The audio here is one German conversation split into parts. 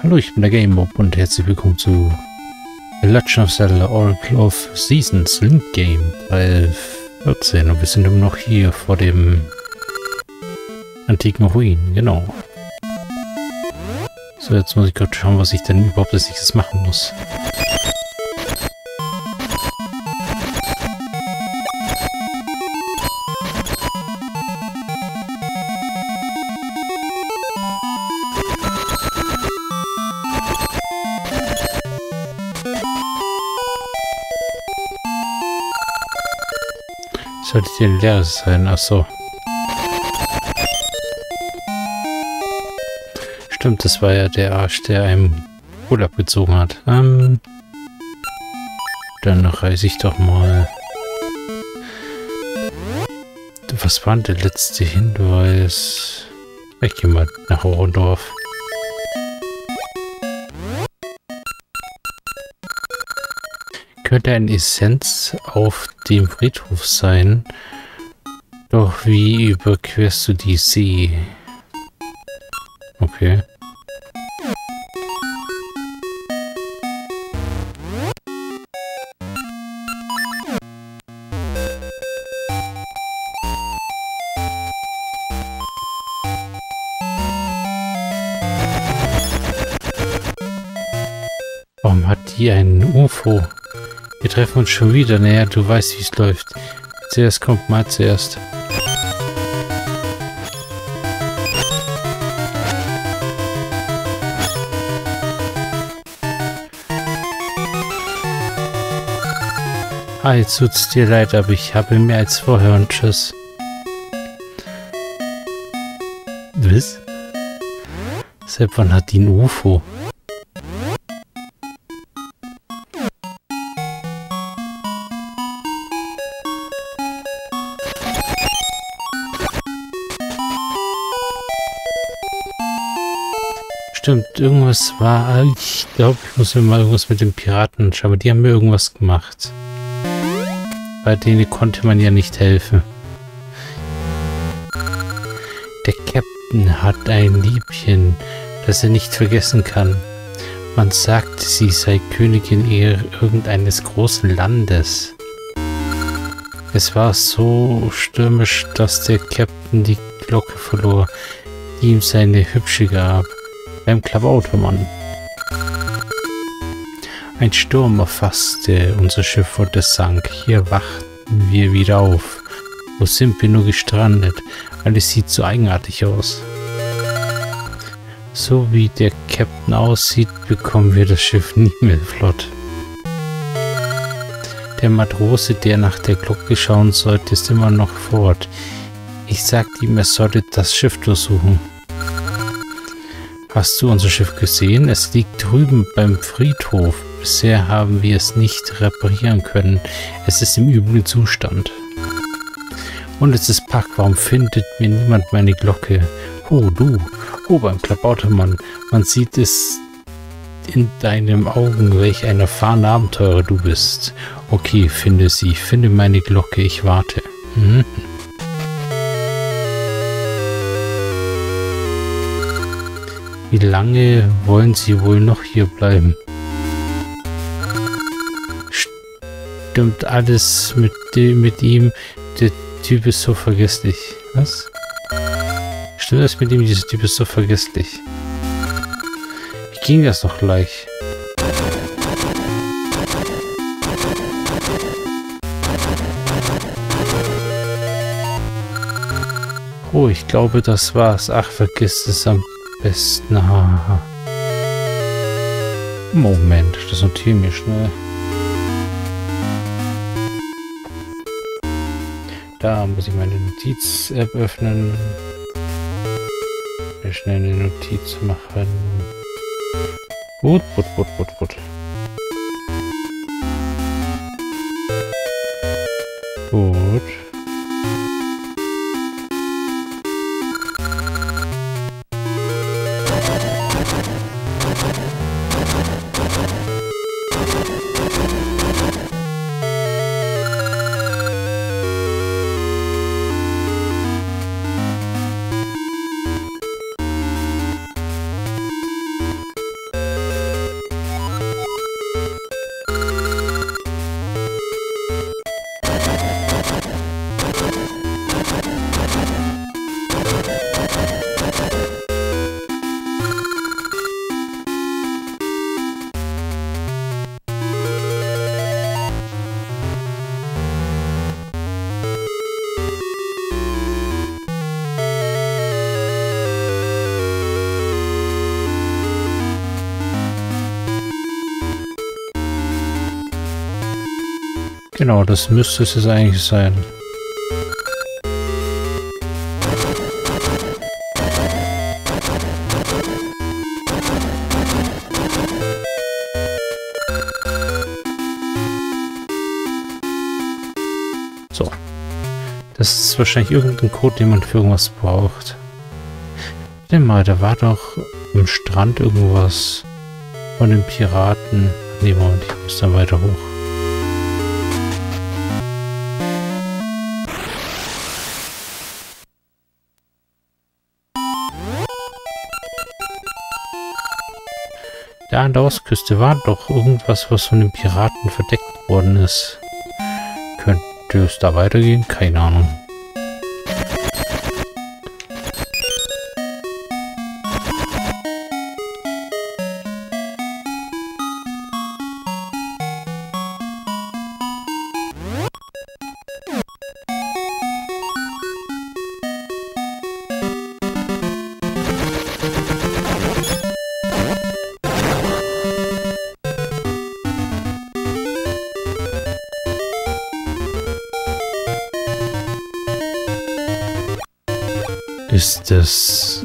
Hallo, ich bin der Game Mob und herzlich willkommen zu The Legend of Zelda Oracle of Seasons Link Game Teil 14 und wir sind immer noch hier vor dem antiken Ruin, genau. So, jetzt muss ich gerade schauen, was ich denn überhaupt als nächstes machen muss. Sollte hier leeres sein, achso. Stimmt, das war ja der Arsch, der einem Wohl abgezogen hat. Ähm, dann reise ich doch mal. Was war denn der letzte Hinweis? Ich gehe mal nach Orendorf. Könnte eine Essenz auf dem Friedhof sein. Doch wie überquerst du die See? Okay. Warum hat die einen UFO? Wir treffen uns schon wieder. Naja, du weißt, wie es läuft. Zuerst kommt mal zuerst. Ah, jetzt tut's dir leid, aber ich habe mehr als vorher und tschüss. Was? Seit wann hat die ein UFO? Stimmt, irgendwas war... Ich glaube, ich muss mir mal irgendwas mit den Piraten anschauen. Aber die haben mir irgendwas gemacht. Bei denen konnte man ja nicht helfen. Der Captain hat ein Liebchen, das er nicht vergessen kann. Man sagt, sie sei Königin irgendeines großen Landes. Es war so stürmisch, dass der Captain die Glocke verlor, die ihm seine Hübsche gab beim Klabautermann. Ein Sturm erfasste unser Schiff und es sank. Hier wachten wir wieder auf. Wo sind wir nur gestrandet? Alles sieht so eigenartig aus. So wie der Captain aussieht, bekommen wir das Schiff nie mehr flott. Der Matrose, der nach der Glocke schauen sollte, ist immer noch fort. Ich sagte ihm, er sollte das Schiff durchsuchen. Hast du unser Schiff gesehen? Es liegt drüben beim Friedhof. Bisher haben wir es nicht reparieren können. Es ist im üblen Zustand. Und es ist Pack. Warum findet mir niemand meine Glocke? Oh, du. Oh, beim Klabautermann. Man sieht es in deinen Augen, welch ein erfahrener Abenteurer du bist. Okay, finde sie. Finde meine Glocke. Ich warte. Mhm. Wie lange wollen Sie wohl noch hier bleiben? Stimmt alles mit, dem, mit ihm? Der Typ ist so vergesslich. Was? Stimmt das mit ihm? Dieser Typ ist so vergesslich. Wie ging das doch gleich? Oh, ich glaube, das war's. Ach, vergiss es am besten. Aha. Moment, das notiere ich mir schnell. Da muss ich meine Notiz-App öffnen. Schnell eine Notiz machen. Gut, gut, gut, gut. Gut. Das müsste es eigentlich sein. So. Das ist wahrscheinlich irgendein Code, den man für irgendwas braucht. Warte mal, da war doch am Strand irgendwas von den Piraten. Nee, Moment, ich muss dann weiter hoch. Da an der Ostküste war doch irgendwas, was von den Piraten verdeckt worden ist. Könnte es da weitergehen? Keine Ahnung. Es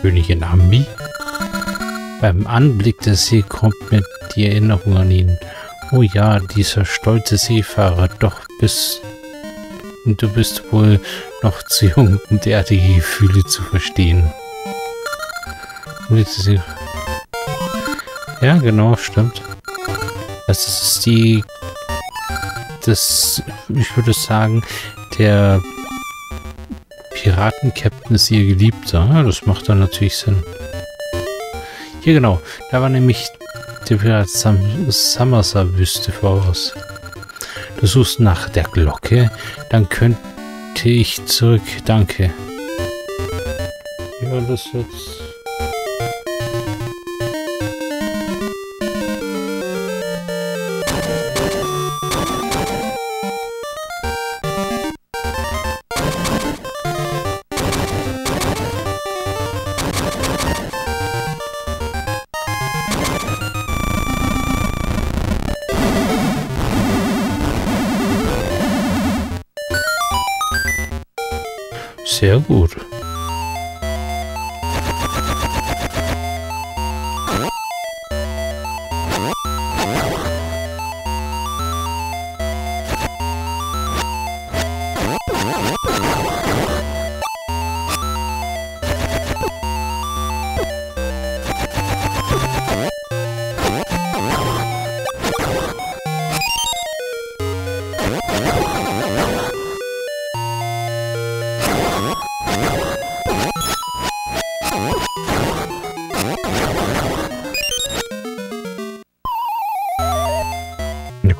Königin Ambi? Beim Anblick der See kommt mir die Erinnerung an ihn. Oh ja, dieser stolze Seefahrer, doch bist du bist wohl noch zu jung, um derartige Gefühle zu verstehen. Ja, genau, stimmt. Das ist die... Das, ich würde sagen, der Piratenkapitän ist ihr Geliebter. Ja, das macht dann natürlich Sinn. Hier genau, da war nämlich der Pirat Sam Summerser-Wüste voraus. Du suchst nach der Glocke, dann könnte ich zurück. Danke. Ja, das jetzt...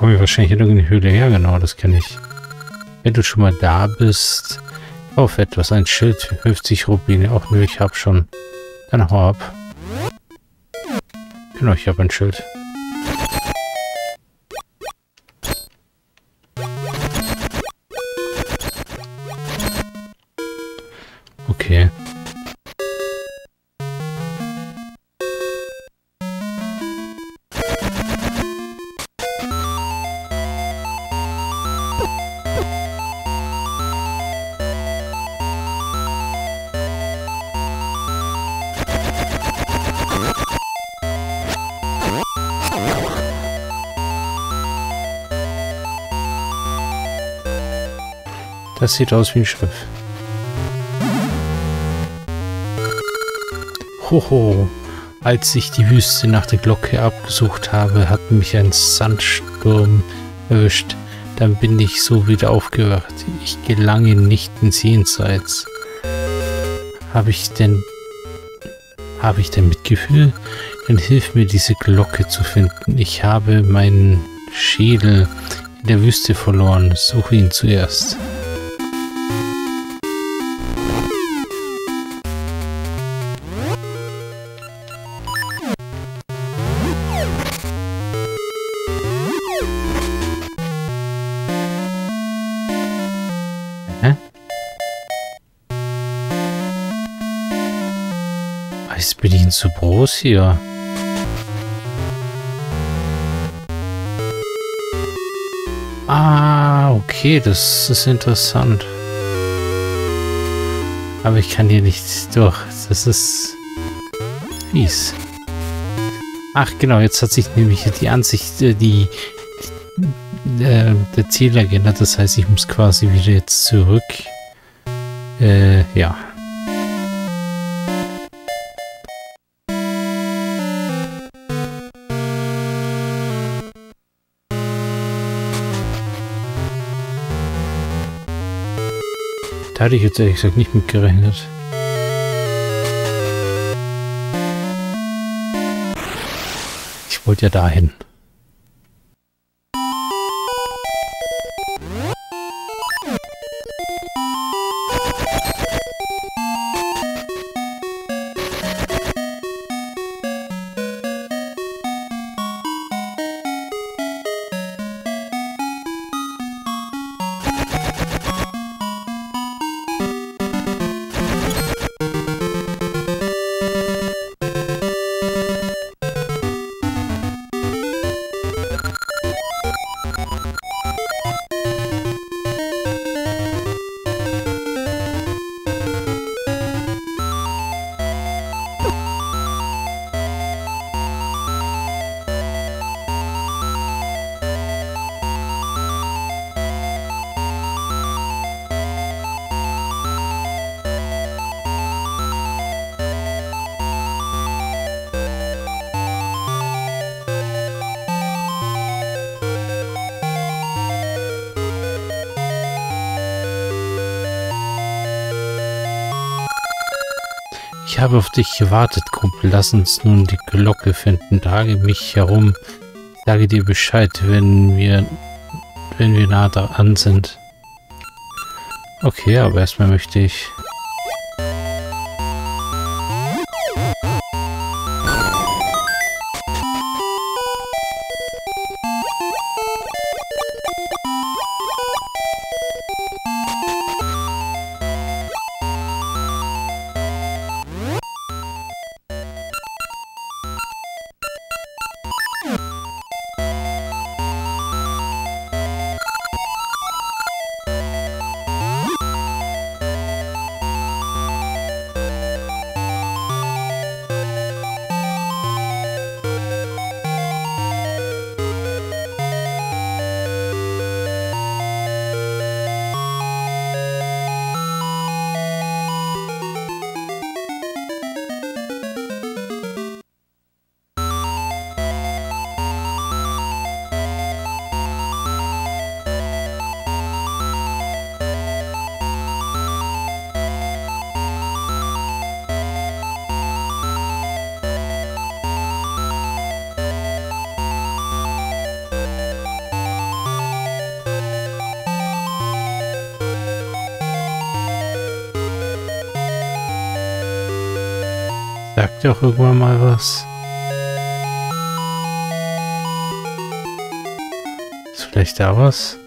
Da komme ich wahrscheinlich in irgendeine Höhle her, genau, das kenne ich. Wenn du schon mal da bist, auf etwas, ein Schild, 50 Rubine, auch nö, ich hab schon. Dann hau ab. Genau, ich habe ein Schild. Das sieht aus wie ein Schiff. Hoho, als ich die Wüste nach der Glocke abgesucht habe, hat mich ein Sandsturm erwischt. Dann bin ich so wieder aufgewacht. Ich gelange nicht ins Jenseits. Habe ich denn... Habe ich denn Mitgefühl? Dann hilf mir, diese Glocke zu finden. Ich habe meinen Schädel in der Wüste verloren. Suche ihn zuerst. Ich zu groß hier? Ah, okay, das ist interessant. Aber ich kann hier nicht durch. Das ist fies. Ach genau, jetzt hat sich nämlich die Ansicht, äh, die, äh, der Zähler geändert. Das heißt, ich muss quasi wieder jetzt zurück. Äh, ja. Da hatte ich jetzt ehrlich gesagt nicht mit gerechnet. Ich wollte ja dahin. Ich habe auf dich gewartet, Kumpel. Lass uns nun die Glocke finden. Trage mich herum. Sage dir Bescheid, wenn wir, wenn wir nah dran sind. Okay, aber erstmal möchte ich Sagt ja auch irgendwann mal was. Ist vielleicht da was?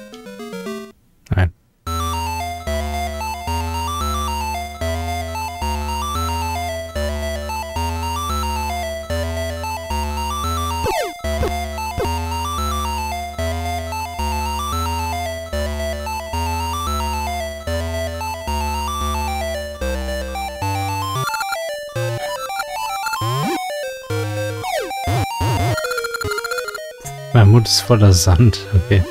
Mein Mund ist voller Sand. Okay.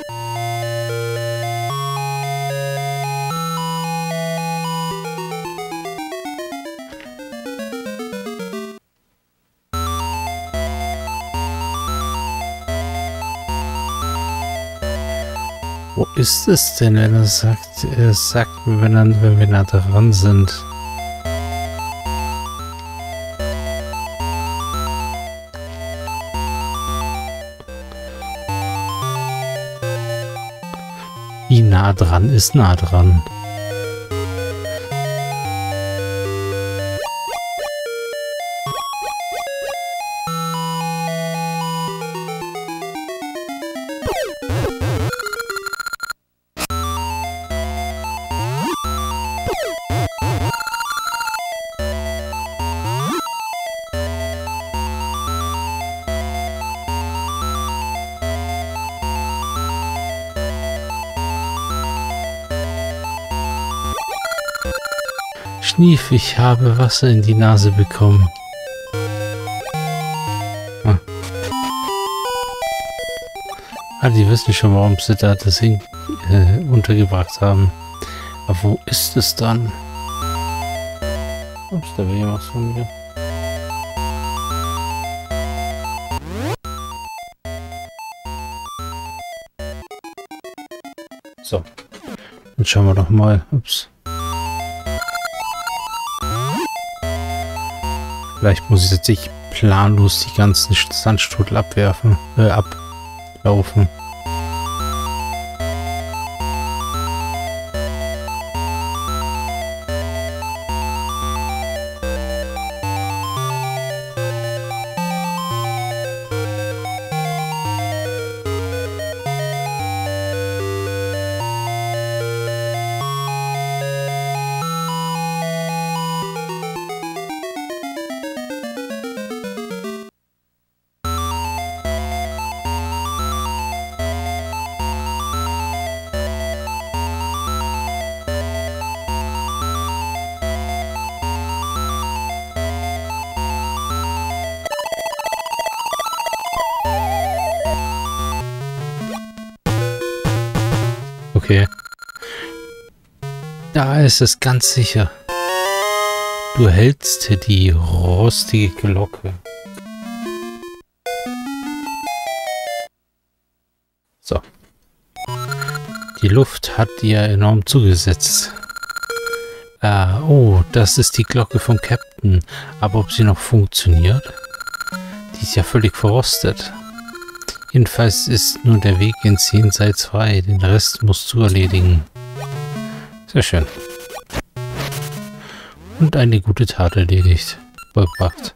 Wo ist es denn, wenn er sagt, er sagt, wenn, er, wenn wir nah dran sind? Dran ist nah dran? Schnief, ich habe Wasser in die Nase bekommen. Ah, ah die wissen schon, warum sie da das hin, äh, untergebracht haben. Aber wo ist es dann? Ups, da will was von mir. So. Dann schauen wir doch mal. Ups. Vielleicht muss ich jetzt nicht planlos die ganzen Sandstrudel abwerfen, äh, ablaufen. Ist es ganz sicher. Du hältst die rostige Glocke. So. Die Luft hat dir enorm zugesetzt. Ah, oh, das ist die Glocke vom Captain. Aber ob sie noch funktioniert? Die ist ja völlig verrostet. Jedenfalls ist nun der Weg ins Jenseits frei. Den Rest musst du erledigen. Sehr schön. Und eine gute Tat erledigt. Vollbracht.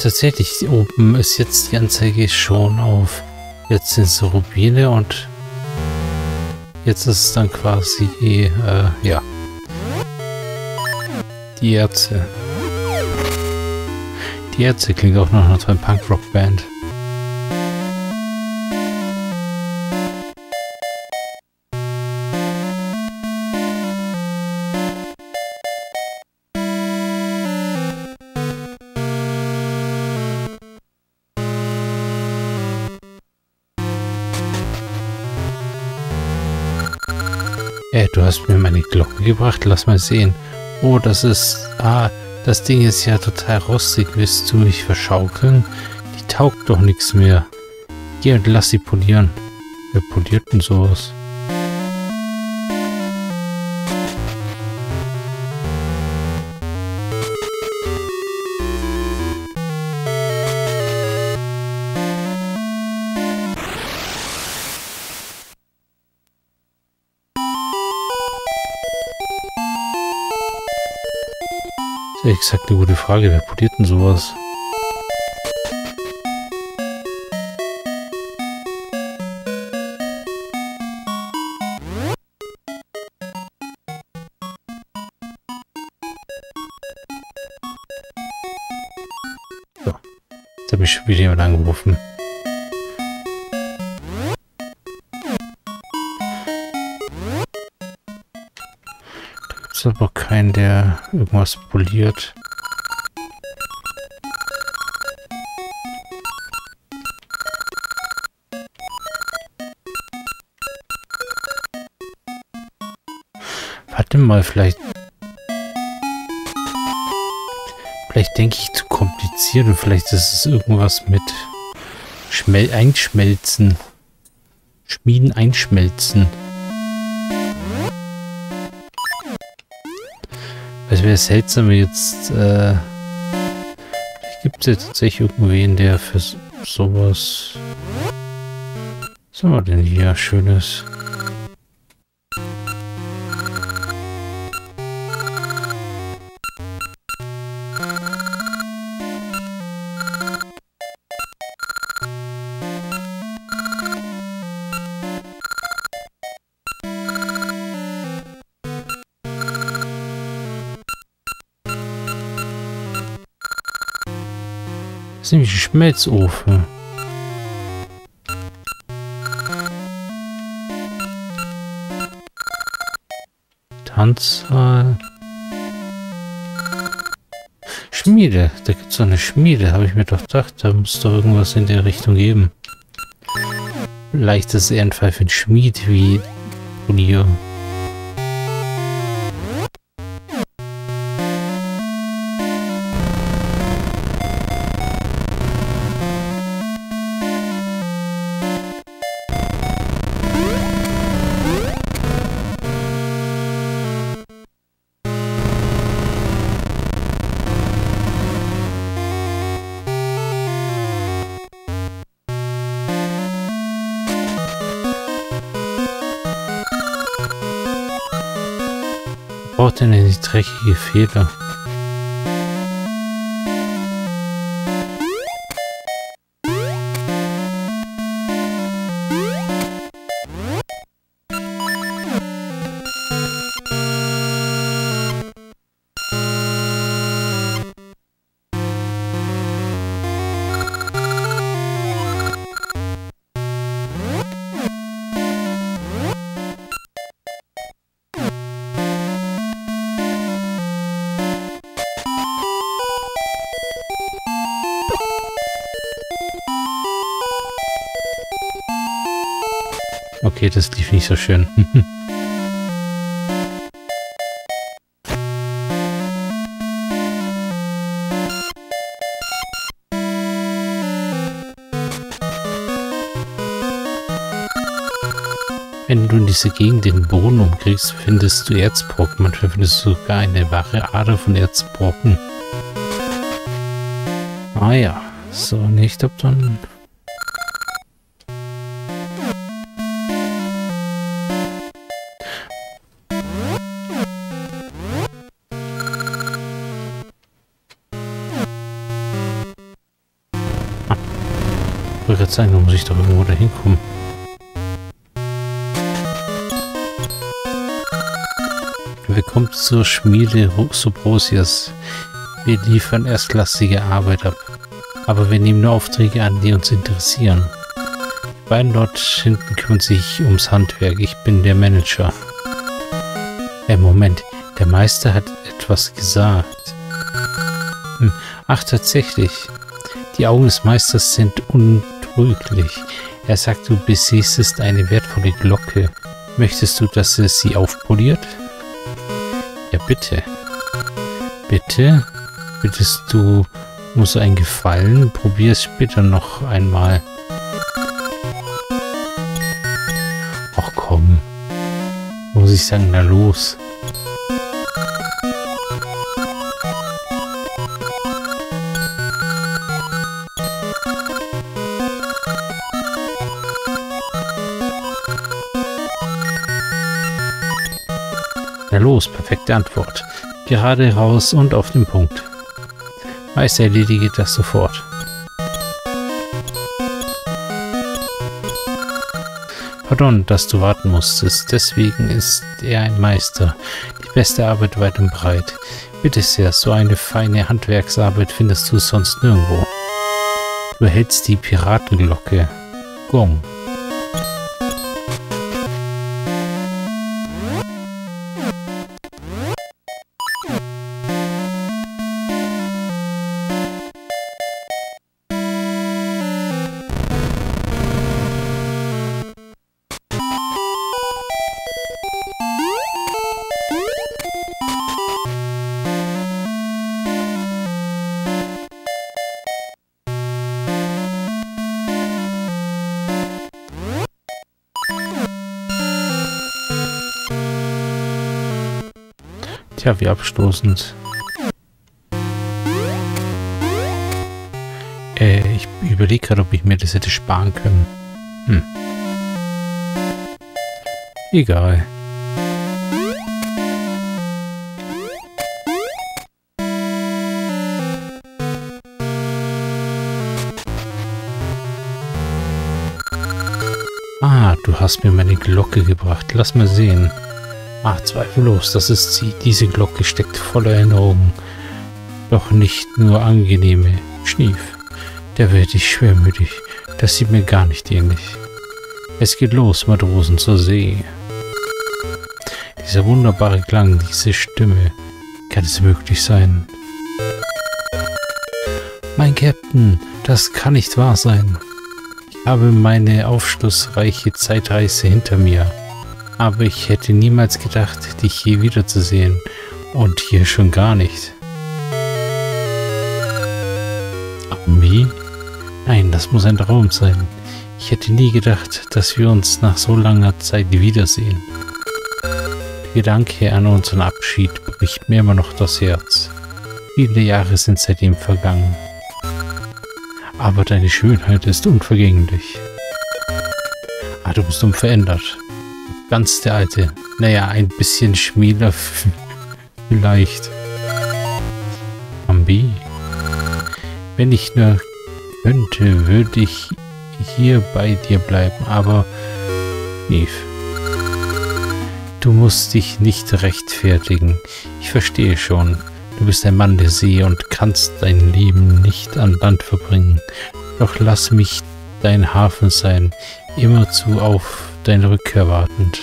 tatsächlich, oben ist jetzt die Anzeige schon auf. Jetzt sind es Rubine und jetzt ist es dann quasi, äh, ja, die Ärzte. Die Ärzte klingt auch noch nach einer Punk-Rock-Band. Du hast mir meine Glocke gebracht. Lass mal sehen. Oh, das ist... Ah, das Ding ist ja total rostig. Willst du mich verschaukeln? Die taugt doch nichts mehr. Geh und lass sie polieren. Wer poliert denn sowas? Exakt eine gute Frage. Wer poliert denn sowas? So. Jetzt habe ich schon wieder jemand angerufen. ist aber kein, der irgendwas poliert. Warte mal, vielleicht... Vielleicht denke ich zu kompliziert und vielleicht ist es irgendwas mit Schmel Einschmelzen. Schmieden einschmelzen. Es wäre seltsam, jetzt, äh, gibt es jetzt tatsächlich irgendwen, der für sowas, was haben wir denn hier Schönes? Ein Schmelzofen. Tanzsaal. Schmiede. Da gibt es so eine Schmiede, habe ich mir doch gedacht. Da muss doch irgendwas in der Richtung geben. Vielleicht ist es ein für einen Schmied wie Polier. Die Okay, das lief nicht so schön. Wenn du in diese Gegend den Boden umkriegst, findest du Erzbrocken. Manchmal findest du sogar eine wahre Ader von Erzbrocken. Ah ja, so, nicht ob dann wollte gerade sagen, da muss ich doch irgendwo da hinkommen. Willkommen zur Schmiede Sobrosias. Wir liefern erstklassige Arbeit ab. Aber wir nehmen nur Aufträge an, die uns interessieren. Die beiden dort hinten kümmern sich ums Handwerk. Ich bin der Manager. Hey, Moment. Der Meister hat etwas gesagt. Hm. Ach, tatsächlich. Die Augen des Meisters sind un untrüglich. Er sagt, du besiehst eine wertvolle Glocke. Möchtest du, dass er sie aufpoliert? Ja, bitte. Bitte? Bittest du so einen Gefallen? Probier es später noch einmal. Ach komm. Muss ich sagen, na los. Na los, perfekte Antwort. Gerade raus und auf den Punkt. Meister erledige das sofort. Pardon, dass du warten musstest. Deswegen ist er ein Meister. Die beste Arbeit weit und breit. Bitte sehr, so eine feine Handwerksarbeit findest du sonst nirgendwo. Du erhältst die Piratenglocke. Gong. Wie abstoßend. Äh, ich überlege gerade, ob ich mir das hätte sparen können. Hm. Egal. Ah, du hast mir meine Glocke gebracht. Lass mal sehen. Ah, zweifellos, das ist sie. Diese Glocke steckt voller Erinnerungen. Doch nicht nur angenehme. Schnief. Der werde ich schwermütig. Das sieht mir gar nicht ähnlich. Es geht los, Matrosen zur See. Dieser wunderbare Klang, diese Stimme. Kann es möglich sein? Mein Captain, das kann nicht wahr sein. Ich habe meine aufschlussreiche Zeitreise hinter mir. Aber ich hätte niemals gedacht, dich je wiederzusehen. Und hier schon gar nicht. Wie? Nein, das muss ein Traum sein. Ich hätte nie gedacht, dass wir uns nach so langer Zeit wiedersehen. Der Gedanke an unseren Abschied bricht mir immer noch das Herz. Viele Jahre sind seitdem vergangen. Aber deine Schönheit ist unvergänglich. Ah, du bist unverändert. Ganz der alte. Naja, ein bisschen schmieler vielleicht. Ambi. Wenn ich nur könnte, würde ich hier bei dir bleiben, aber Eve, du musst dich nicht rechtfertigen. Ich verstehe schon. Du bist ein Mann der See und kannst dein Leben nicht an Land verbringen. Doch lass mich dein Hafen sein, immerzu auf deine Rückkehr wartend.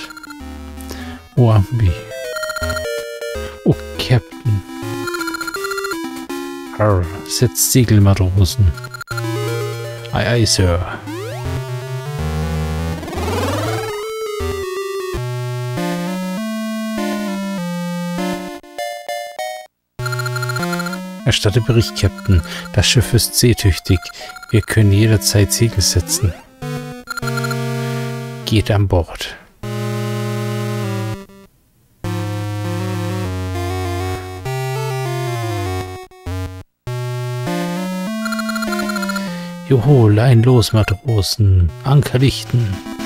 Oh, Ambi. Oh, Captain. Arr, setzt Segel, Matrosen. Ei, Sir. Erstatte Bericht, Captain. Das Schiff ist seetüchtig. Wir können jederzeit Segel setzen. Geht an Bord. Joho, lein los, Matrosen. Anker lichten.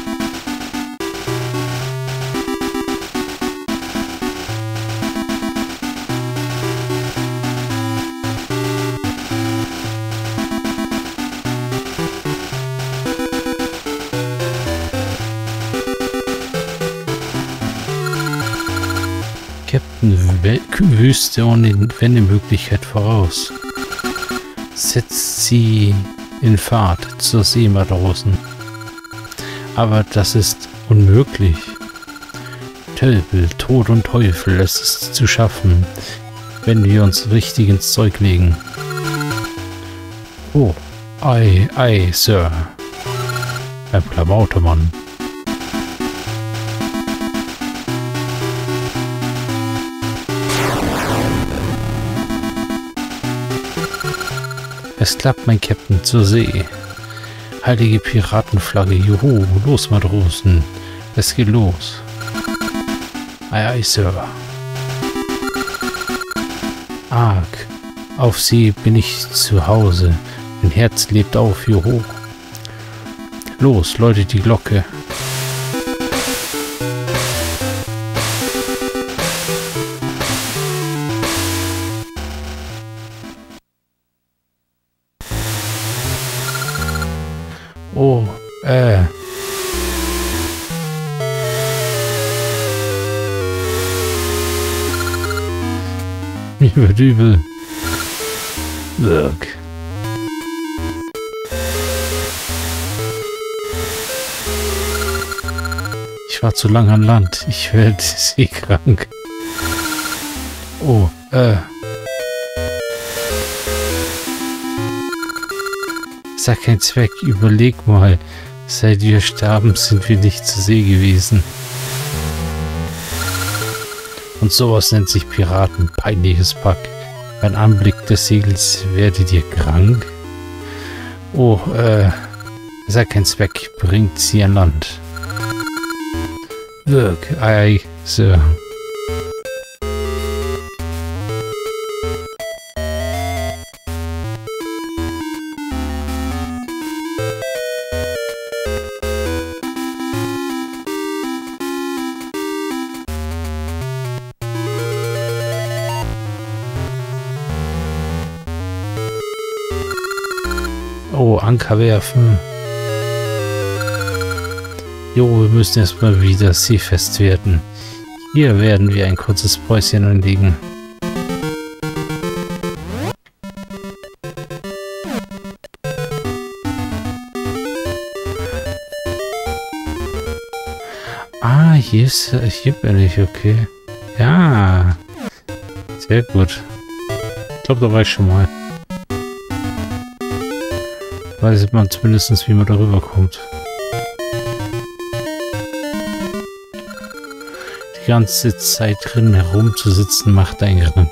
Wüste ohne Wendemöglichkeit voraus. Setzt sie in Fahrt zur Seematrosen. Aber das ist unmöglich. Tölpel, Tod und Teufel, es ist zu schaffen, wenn wir uns richtig ins Zeug legen. Oh, ei, ei, Sir. Ein Klamautermann. Es klappt, mein Captain, zur See. Heilige Piratenflagge, juhu, los, Matrosen. Es geht los. Ei, ei, Sir. Arg, auf See bin ich zu Hause. Mein Herz lebt auf, juhu. Los, läutet die Glocke. Wird übel. Wirk. Ich war zu lange an Land. Ich werde seekrank. Oh, äh. Ist ja kein Zweck. Überleg mal. Seit wir sterben, sind wir nicht zur See gewesen. Und sowas nennt sich Piraten. Peinliches Pack. Beim Anblick des Segels werdet ihr krank? Oh, äh, ist ja kein Zweck. Bringt sie an Land. Wirk, ei, Sir. Oh, Anker werfen. Hm. Jo, wir müssen erstmal wieder seefest werden. Hier werden wir ein kurzes Päuschen anlegen. Ah, hier ist... Hier bin ich, okay. Ja. Sehr gut. Ich glaube, da war ich schon mal. Weiß man zumindest, wie man darüber kommt. Die ganze Zeit drin herumzusitzen macht einen krank.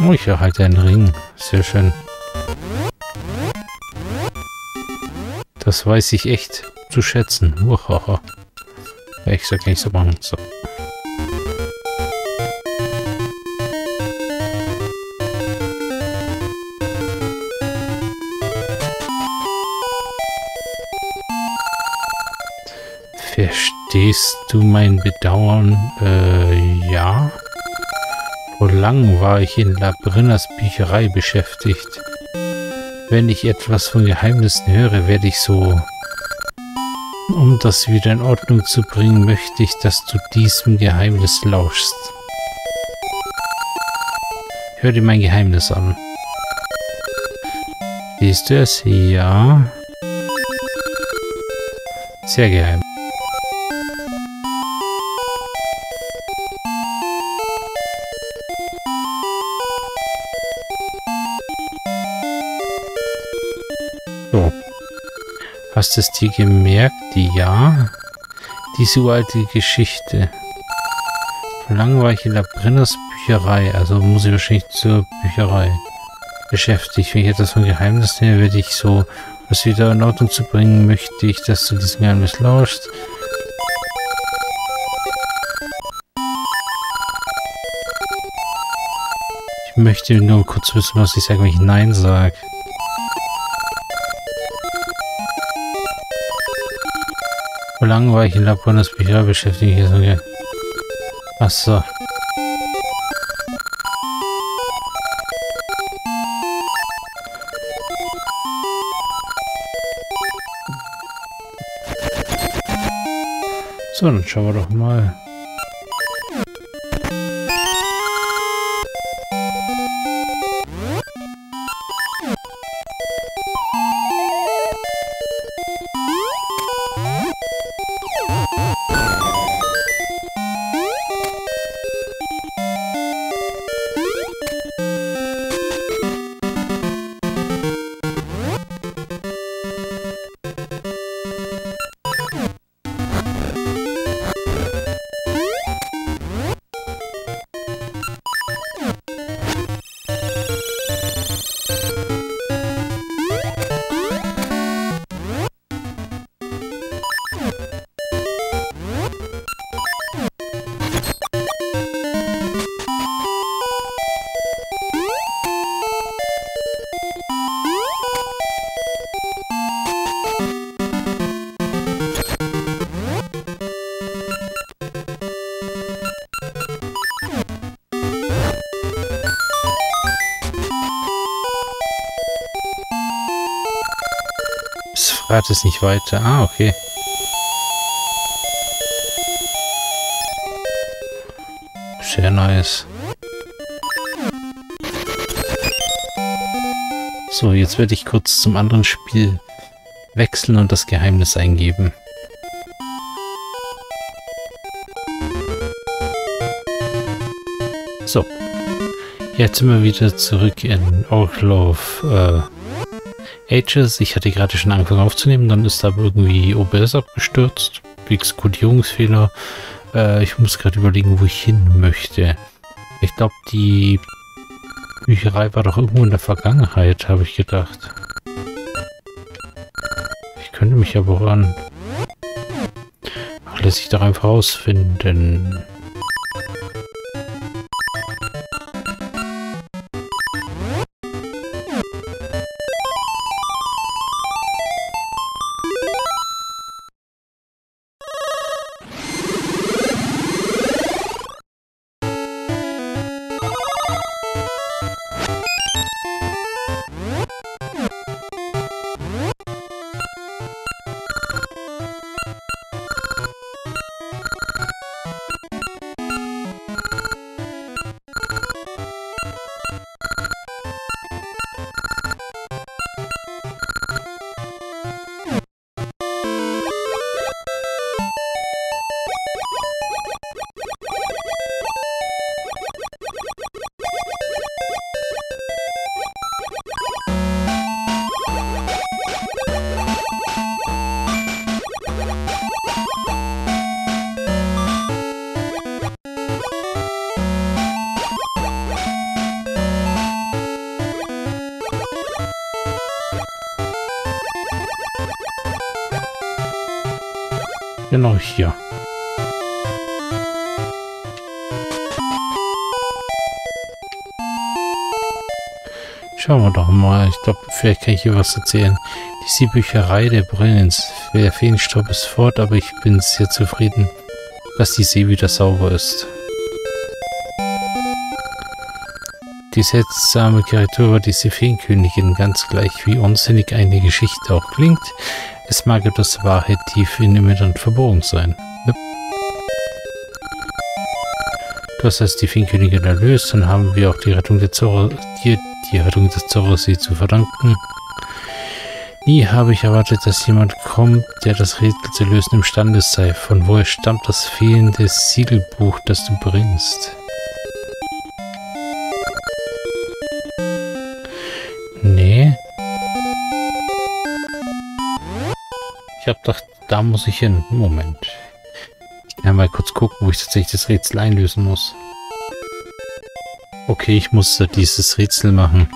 Oh, ich erhalte einen Ring. Sehr schön. Das weiß ich echt zu schätzen. Uhaha. Ja, ich soll gleich so machen. So. Verstehst du mein Bedauern? Äh, ja. Vor lang war ich in Labrinnas Bücherei beschäftigt. Wenn ich etwas von Geheimnissen höre, werde ich so... Um das wieder in Ordnung zu bringen, möchte ich, dass du diesem Geheimnis lauschst. Hör dir mein Geheimnis an. Siehst du es? Ja. Sehr geheim. Hast es dir gemerkt? Ja. Diese uralte Geschichte. Langem war ich in der Brenners Bücherei, also muss ich wahrscheinlich zur Bücherei beschäftigt. Wenn ich etwas von Geheimnis nehme, werde ich so, was wieder in Ordnung zu bringen, möchte ich, dass du diesem Geheimnis lauschst. Ich möchte nur kurz wissen, was ich sage, wenn ich Nein sage. Vor langem war ich in der Bundesbücher beschäftigt. Hier Achso. So, dann schauen wir doch mal. Rad ist nicht weiter. Ah, okay. Sehr nice. So, jetzt werde ich kurz zum anderen Spiel wechseln und das Geheimnis eingeben. So. Jetzt sind wir wieder zurück in of äh, Ages. Ich hatte gerade schon angefangen aufzunehmen, dann ist da irgendwie OBS abgestürzt. Wegen Codierungsfehler. Äh, ich muss gerade überlegen, wo ich hin möchte. Ich glaube, die Bücherei war doch irgendwo in der Vergangenheit, habe ich gedacht. Ich könnte mich aber ran. Lässt sich doch einfach rausfinden. Genau hier. Schauen wir doch mal. Ich glaube, vielleicht kann ich hier was erzählen. Die Bücherei der Brillenz. Der Feenstaub ist fort, aber ich bin sehr zufrieden, dass die See wieder sauber ist. Die seltsame Kreatur war diese Feenkönigin, ganz gleich wie unsinnig eine Geschichte auch klingt. Es mag etwas Wahrheit tief in dem Inneren verborgen sein. Du hast als die Feenkönigin erlöst, dann haben wir auch die Rettung der Zorro, die, die Rettung des Zorro-See zu verdanken. Nie habe ich erwartet, dass jemand kommt, der das Rätsel zu lösen imstande sei. Von woher stammt das fehlende Siegelbuch, das du bringst? Ich hab doch, da muss ich hin. Moment. Ich kann mal kurz gucken, wo ich tatsächlich das Rätsel einlösen muss. Okay, ich muss dieses Rätsel machen.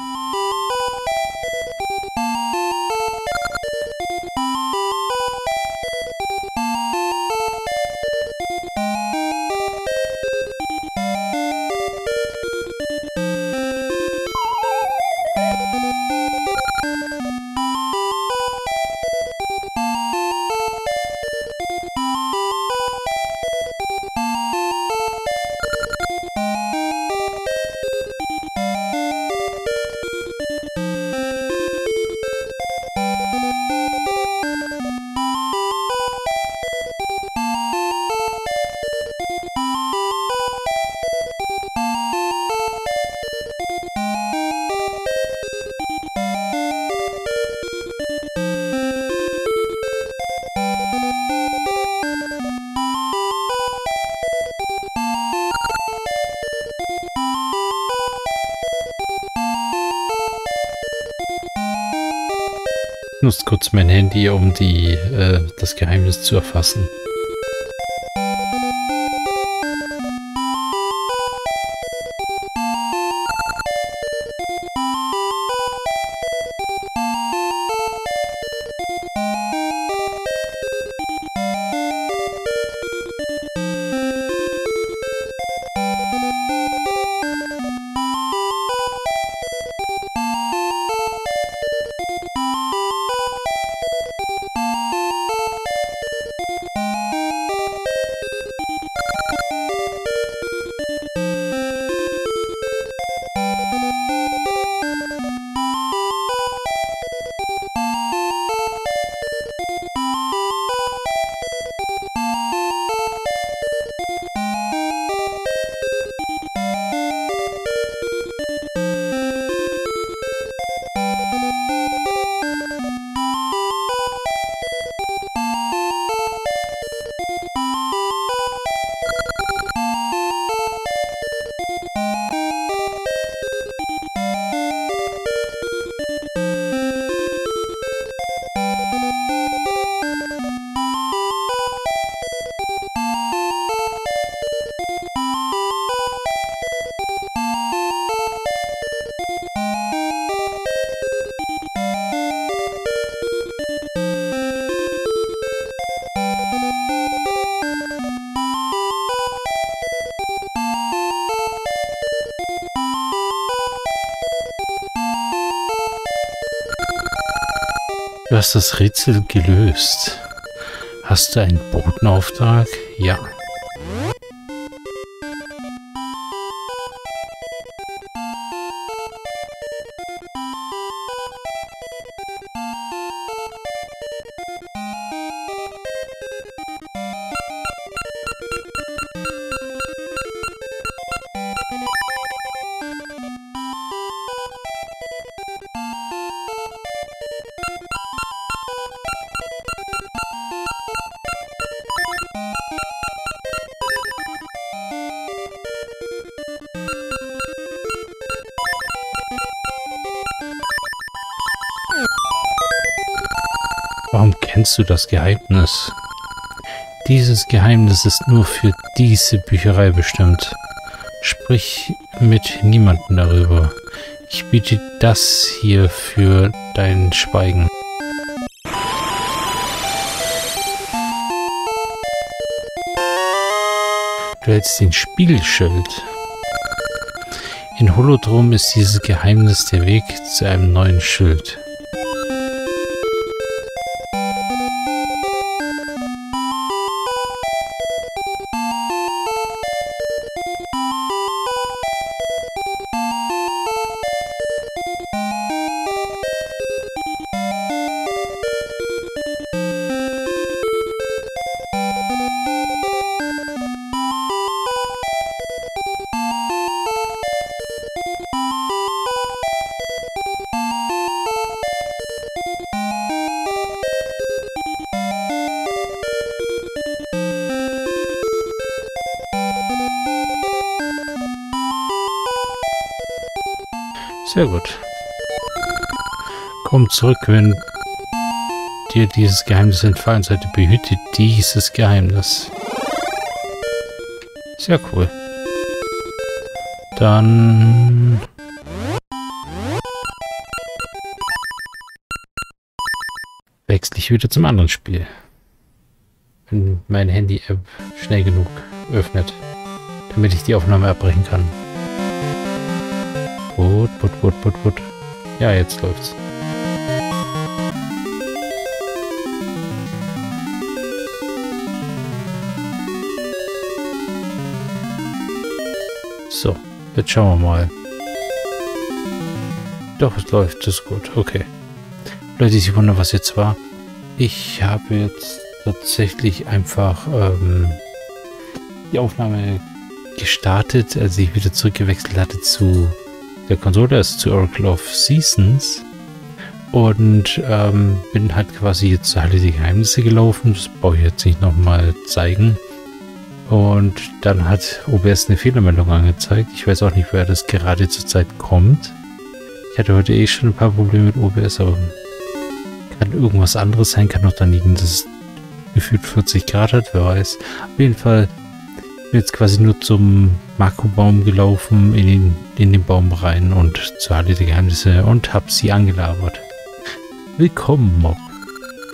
Ich nutze kurz mein Handy, um die, äh, das Geheimnis zu erfassen. Hast das Rätsel gelöst. Hast du einen Botenauftrag? Ja. Kennst du das Geheimnis? Dieses Geheimnis ist nur für diese Bücherei bestimmt. Sprich mit niemandem darüber. Ich biete das hier für dein Schweigen. Du hältst den Spiegelschild. In Holodrom ist dieses Geheimnis der Weg zu einem neuen Schild. Sehr gut. Komm zurück, wenn dir dieses Geheimnis entfallen sollte. Behüte dieses Geheimnis. Sehr cool. Dann... Wechsle ich wieder zum anderen Spiel. Wenn mein Handy-App schnell genug öffnet, damit ich die Aufnahme abbrechen kann. Gut, gut, gut, gut, gut. Ja, jetzt läuft's. So, jetzt schauen wir mal. Doch, es läuft, das ist gut, okay. Leute, ich wundern, was jetzt war. Ich habe jetzt tatsächlich einfach ähm, die Aufnahme gestartet, als ich wieder zurückgewechselt hatte zu der Konsole, also zu Oracle of Seasons. Und ähm, bin halt quasi jetzt alle die Geheimnisse gelaufen. Das brauche ich jetzt nicht nochmal zeigen. Und dann hat OBS eine Fehlermeldung angezeigt. Ich weiß auch nicht, wer das gerade zur Zeit kommt. Ich hatte heute eh schon ein paar Probleme mit OBS, aber kann irgendwas anderes sein. Kann auch dann liegen, dass es gefühlt 40 Grad hat, wer weiß. Auf jeden Fall bin jetzt quasi nur zum Makrobaum gelaufen, in den, in den Baum rein und zu Halle der Geheimnisse und hab sie angelabert. Willkommen, Mob.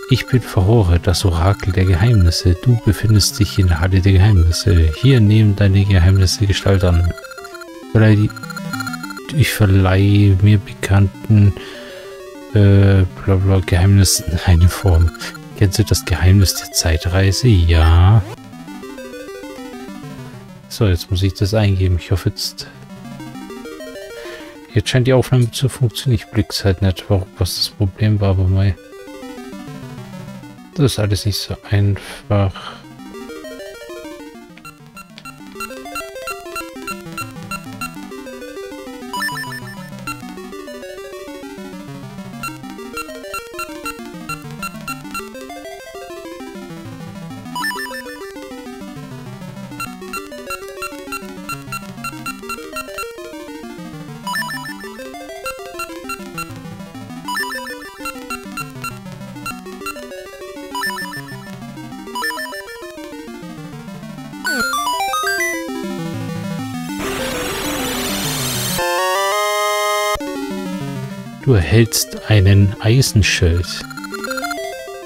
Ich bin Verhore, das Orakel der Geheimnisse. Du befindest dich in der Halle der Geheimnisse. Hier nehmen deine Geheimnisse Gestalt an. Ich verleihe mir bekannten äh, bla bla Geheimnissen eine Form. Kennst du das Geheimnis der Zeitreise? Ja. So, jetzt muss ich das eingeben. Ich hoffe jetzt... Jetzt scheint die Aufnahme zu funktionieren. Ich blick's halt nicht, warum, was das Problem war bei mir. Das ist alles nicht so einfach. Du erhältst einen Eisenschild.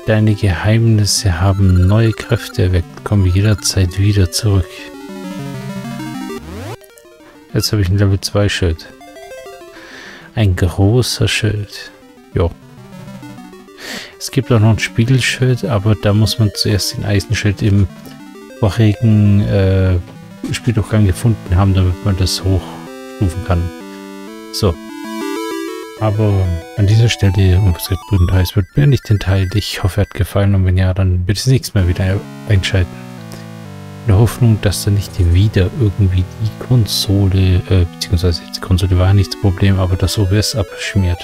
Deine Geheimnisse haben neue Kräfte erweckt. Komm jederzeit wieder zurück. Jetzt habe ich ein Level 2 Schild. Ein großer Schild. Jo. Es gibt auch noch ein Spiegelschild, aber da muss man zuerst den Eisenschild im vorigen äh, Spieldurchgang gefunden haben, damit man das hochstufen kann. So, aber an dieser Stelle, um es grünen heiß wird, beende ich den Teil. Ich hoffe, er hat gefallen und wenn ja, dann bitte das nächste Mal wieder einschalten. In der Hoffnung, dass da nicht wieder irgendwie die Konsole, äh, beziehungsweise die Konsole war nicht das Problem, aber das OBS abschmiert.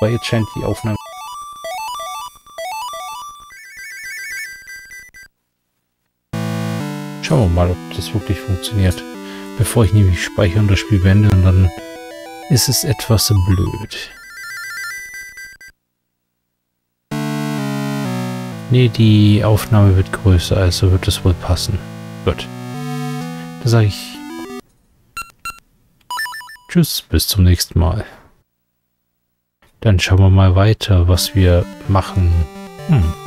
Weil jetzt scheint die Aufnahme... Schauen wir mal, ob das wirklich funktioniert. Bevor ich nämlich speichere und das Spiel beende und dann ist es etwas blöd. Nee, die Aufnahme wird größer, also wird es wohl passen. Gut. Dann sage ich Tschüss, bis zum nächsten Mal. Dann schauen wir mal weiter, was wir machen. Hm.